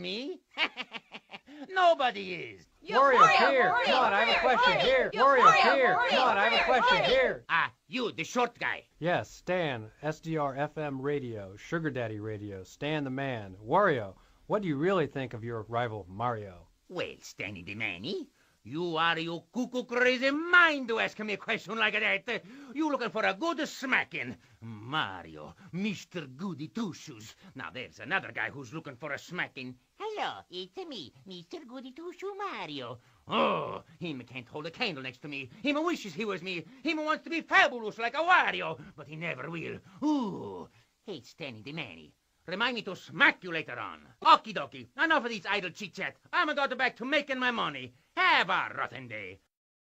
me? Nobody is. Wario, here. Come on, I have a question. Here. Wario, here. Come on, I have a question. Here. Ah, you, the short guy. Yes, Stan, SDR FM radio, Sugar Daddy radio, Stan the man. Wario, what do you really think of your rival Mario? Well, Stanny the Manny, you are you cuckoo crazy mind to ask me a question like that. You looking for a good smacking. Mario, Mr. Goody Two-Shoes. Now there's another guy who's looking for a smacking. Hello, it's me, Mr. Goody Two-Shoe Mario. Oh, him can't hold a candle next to me. Him wishes he was me. Him wants to be fabulous like a Wario, but he never will. Ooh, hey, Stanny the Manny. Remind me to smack you later on. Okie dokie. Enough of these idle chit-chat. I'm going to back to making my money. Have a rotten day.